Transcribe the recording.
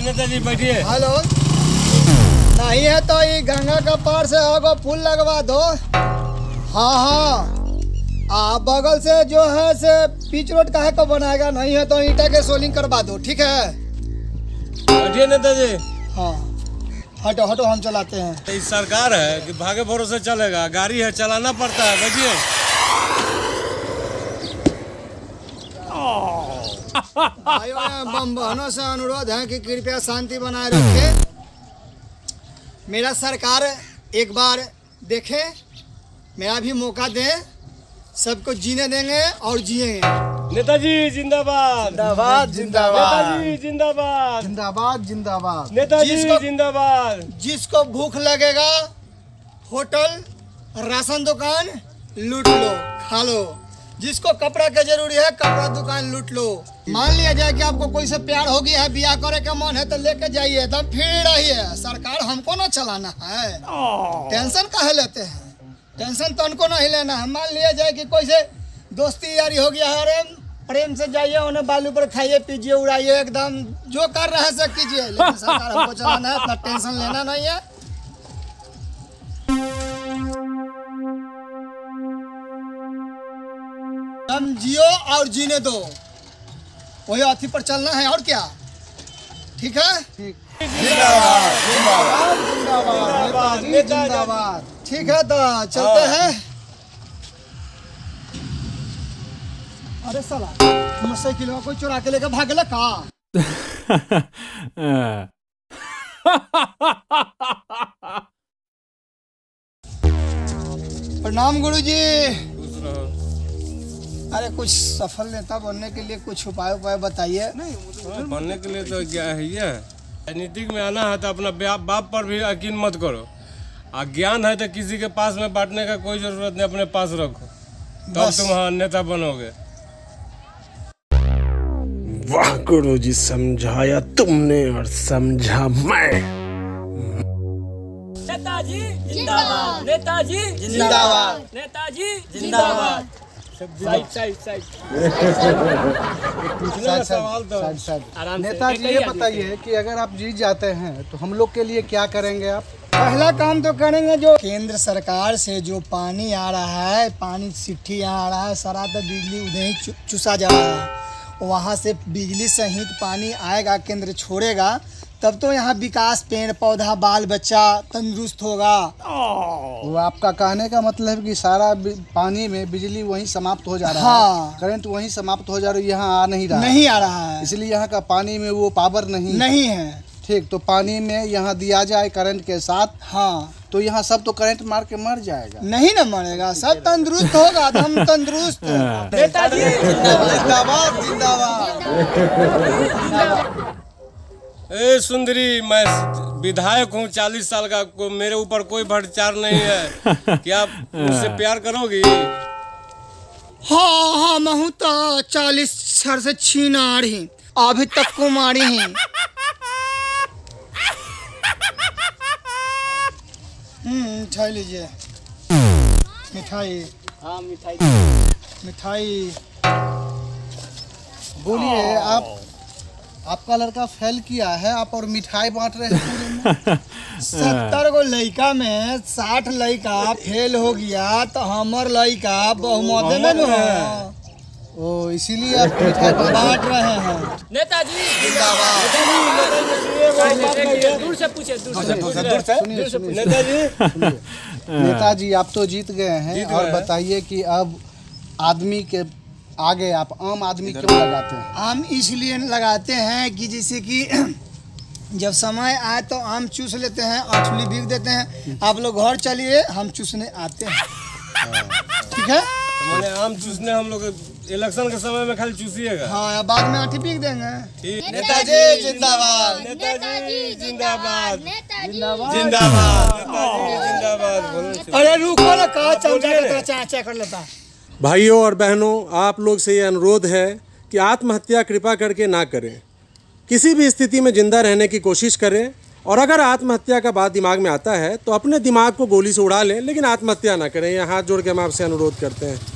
अरे नेताजी बैठिए। हेलो। नहीं है तो ये गंगा का पार से एगो फूल लगवा दो। हाँ हाँ। आ बगल से जो है से पिच रोड काहे को बनाएगा? नहीं है तो ईटा के सोलिंग करवा दो ठीक है? बैठिए नेताजी। हाँ। हटो हटो हम चलाते हैं। तो इस सरकार है कि भागे भरोसे चलेगा गाड़ी है चलाना पड़ता है बैठिए। बम बहनों से अनुरोध है कि कृपया शांति बनाए रखें। मेरा सरकार एक बार देखे मेरा भी मौका दे सबको जीने देंगे और जिएँगे। नेताजी जिंदाबाद। जिंदाबाद नेताजी जिंदाबाद। जिंदाबाद जिंदाबाद। नेताजी जिंदाबाद। जिसको भूख लगेगा होटल राशन दुकान लूट लो खा लो। जिसको कपड़ा के ज़रूरी है कपड़ा दुकान लूट लो। मान लिया जाए कि आपको कोई से प्यार हो गया है बियाह करे का मन है तो लेके जाइए तब फिर रहिए। सरकार हमको ना चलाना है। टेंशन काहे लेते हैं? टेंशन तो उनको नहीं लेना है। मान लिया जाए कि कोई से दोस्ती यारी हो गया है अरे प्रेम से जाइए उन्हें बालू पर खाइए पीजिए उड़ाइए एकदम जो कर रहे हैं सब कीजिए। लेकिन सरकार हमको चलाना है इतना टेंशन लेना नहीं है। हम जियो और जीने दो। वही अथी पर चलना है और क्या? ठीक है? जिंदाबाद। ठीक है तो चलते हाँ। हैं। अरे साला मोटरसाइकिल कोई चुरा के लेकर भागला का? प्रणाम खुश रहो अरे कुछ सफल नेता बनने के लिए कुछ उपाय उपाय बताइए। हाँ, बनने के लिए तो क्या है ये? राजनीतिक में आना है तो अपना बाप पर भी यकीन मत करो। आ ज्ञान है तो किसी के पास में बांटने का कोई ज़रूरत नहीं अपने पास रखो। तब बस। तुम हाँ नेता बनोगे। वाह गुरु जी समझाया तुमने और समझा मैं। नेताजी जिंदाबाद। नेताजी जिंदाबाद। नेताजी जिंदाबाद। Side side side. सवाल तो नेताजी ये। बताइए कि अगर आप जीत जाते हैं तो हम लोग के लिए क्या करेंगे आप? पहला काम तो करेंगे जो केंद्र सरकार से जो पानी आ रहा है पानी यहाँ आ रहा है सारा तो बिजली उधर ही चुसा जा रहा है। वहाँ से बिजली सहित पानी आएगा केंद्र छोड़ेगा तब तो यहाँ विकास पेड़ पौधा बाल बच्चा तंदुरुस्त होगा। वो आपका कहने का मतलब है कि सारा पानी में बिजली वहीं समाप्त हो जा रहा हाँ। है। करंट वहीं समाप्त हो जा रहा है यहाँ आ नहीं रहा नहीं आ रहा है। इसलिए यहाँ का पानी में वो पावर नहीं नहीं है। ठीक तो पानी में यहाँ दिया जाए करंट के साथ हाँ। तो यहाँ सब तो करंट मार के मर जाएगा। नहीं ना मरेगा सब तंदुरुस्त होगा हम तंदुरुस्त। जिंदाबाद। जिंदाबाद। ए सुंदरी मैं विधायक हूँ चालीस साल का को मेरे ऊपर कोई भ्रष्टाचार नहीं है। क्या आप मुझसे प्यार करोगी? हाँ हाँ मैं तो चालीस सर से छीना रही अभी तक कुमारी ही। हम्म मिठाई लीजिए। मिठाई। हाँ मिठाई। मिठाई। बोलिए आप आपका लड़का फेल किया है आप और मिठाई बांट रहे हैं सत्तर गो लड़का में साठ लड़का फेल हो गया तो हमर लड़का बहुमत में न है। ओ इसीलिए आप मिठाई बांट रहे हैं। नेताजी दूर से पूछे दूर से नेताजी नेताजी आप तो जीत गए हैं। और बताइए कि अब आदमी के आगे आप आम आदमी क्यों लगाते हैं? आम इसलिए लगाते हैं कि जैसे कि जब समय आए तो आम चूस लेते हैं और अठली बिक देते हैं। आप लोग घर चलिए हम चूसने आते हैं। ठीक है? तो मैंने आम चूसने हम लोग इलेक्शन के समय में खाली चूसिएगा। हाँ बाद में आठी बिक देंगे। नेताजी जिंदाबाद। नेताजी जिंदाबाद। नेताजी जिंदाबाद। जिंदाबाद अरे रुको ना कहा चमचा बोलिए की ना। तरह चा चा कर लेता। भाइयों और बहनों, आप लोग से ये अनुरोध है कि आत्महत्या कृपा करके ना करें। किसी भी स्थिति में ज़िंदा रहने की कोशिश करें और अगर आत्महत्या का बात दिमाग में आता है तो अपने दिमाग को गोली से उड़ा लें, लेकिन आत्महत्या ना करें। यह हाथ जोड़ के हम आपसे अनुरोध करते हैं।